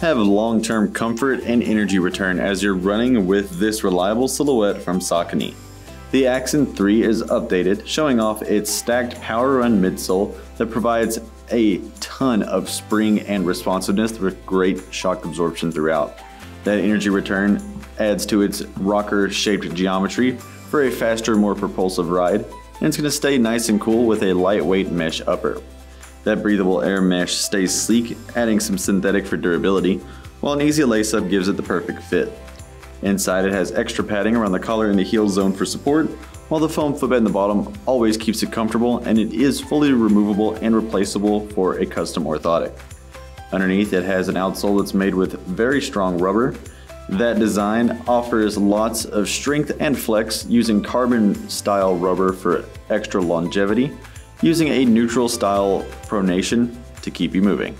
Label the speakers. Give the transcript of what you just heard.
Speaker 1: have long-term comfort and energy return as you're running with this reliable silhouette from Saucony. The Axon 3 is updated, showing off its stacked Power Run midsole that provides a ton of spring and responsiveness with great shock absorption throughout. That energy return adds to its rocker shaped geometry for a faster, more propulsive ride, and it's going to stay nice and cool with a lightweight mesh upper. That breathable air mesh stays sleek, adding some synthetic for durability, while an easy lace up gives it the perfect fit. Inside it has extra padding around the collar and the heel zone for support, while the foam footbed in the bottom always keeps it comfortable and it is fully removable and replaceable for a custom orthotic. Underneath it has an outsole that's made with very strong rubber. That design offers lots of strength and flex using carbon style rubber for extra longevity, using a neutral style pronation to keep you moving.